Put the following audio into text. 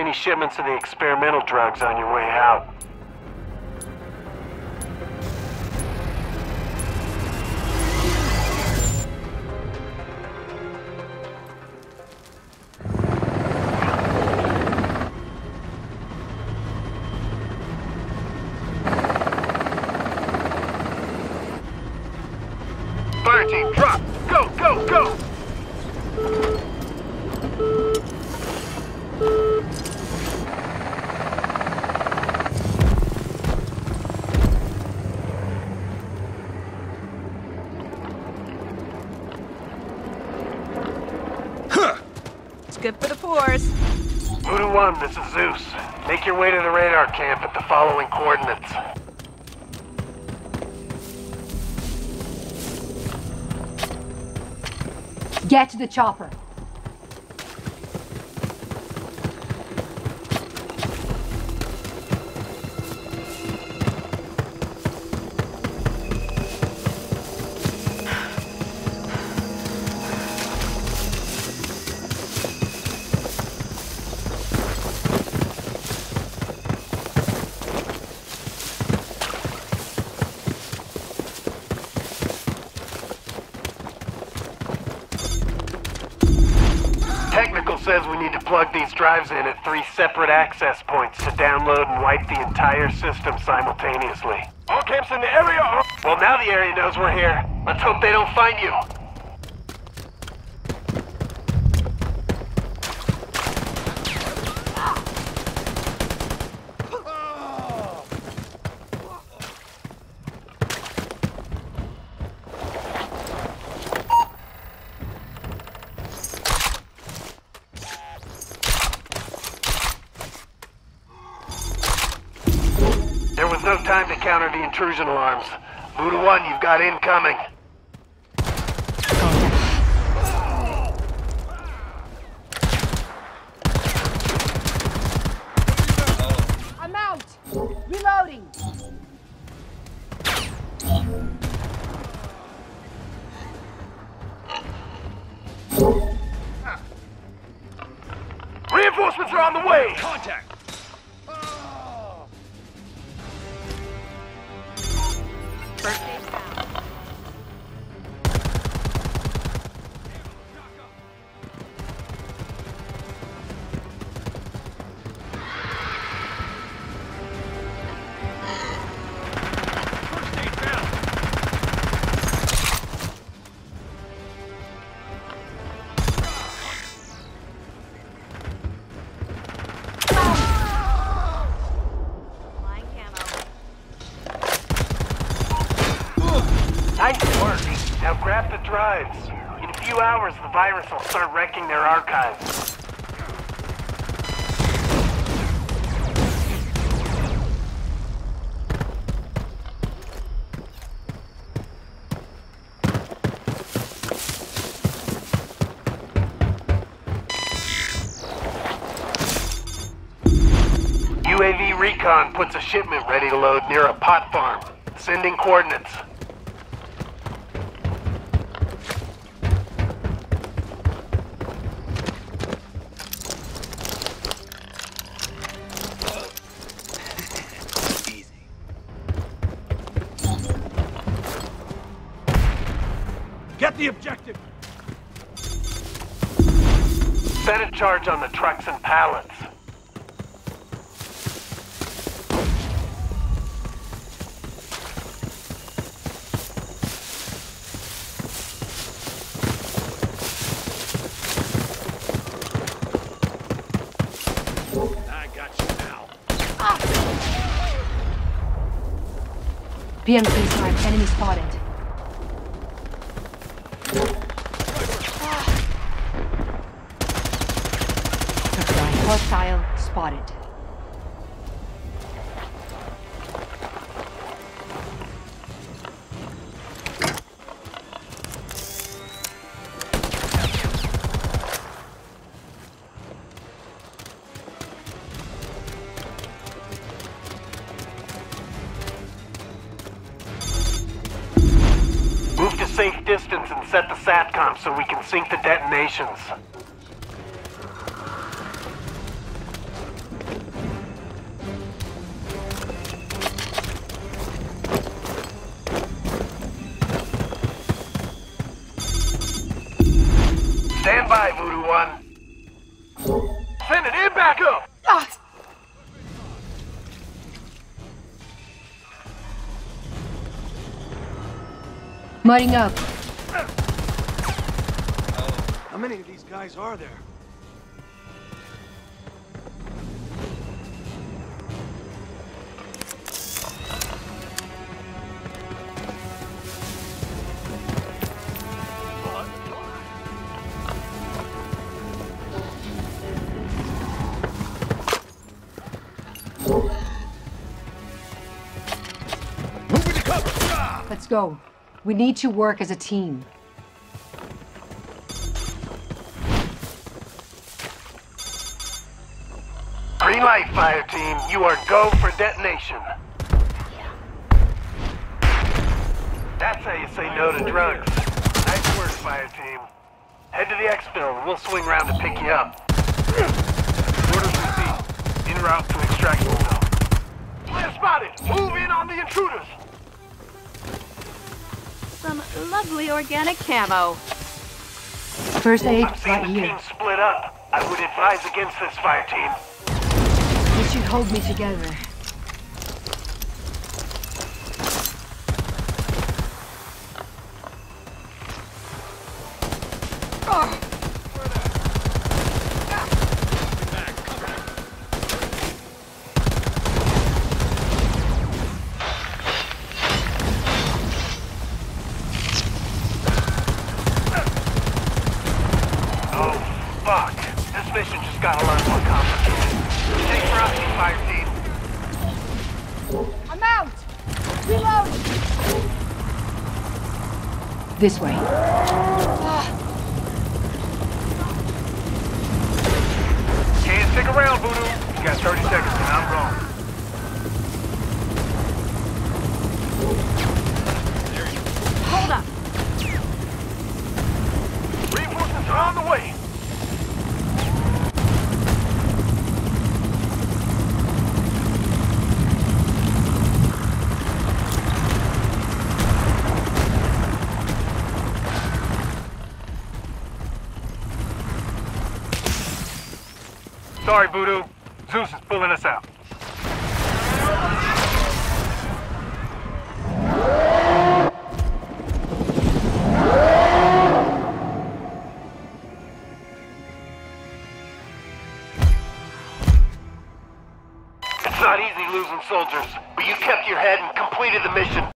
any shipments of the experimental drugs on your way out. Voodoo 1, this is Zeus. Make your way to the radar camp at the following coordinates. Get to the chopper. Plug these drives in at three separate access points to download and wipe the entire system simultaneously. All camps in the area are... Well, now the area knows we're here. Let's hope they don't find you. There was no time to counter the intrusion alarms. Voodoo 1, you've got incoming. I'm out! Reloading! Reinforcements are on the way! Contact! First Nice work. Now grab the drives. In a few hours, the virus will start wrecking their archives. UAV recon puts a shipment ready to load near a pot farm. Sending coordinates. Get the objective! Set a charge on the trucks and pallets. I got you now. Ah. PMC time. Enemy spotted. Spotted. Move to safe distance and set the SATCOM so we can sync the detonations. Mudding up. How many of these guys are there? Moving to cover! Let's go. We need to work as a team. Green light, fire team. You are go for detonation. That's how you say no to drugs. Nice work, fire team. Head to the exfil and we'll swing round to pick you up. Orders received. En route to extraction zone. Player spotted! Move in on the intruders! Some lovely organic camo. First aid, I'm seeing right the here. team split up. I would advise against this fire team. This should hold me together. This way. Can't stick around, Voodoo. You got 30 seconds and I'm gone. Hold up. Reinforcements are on the way. Sorry, Voodoo. Zeus is pulling us out. It's not easy losing soldiers, but you kept your head and completed the mission.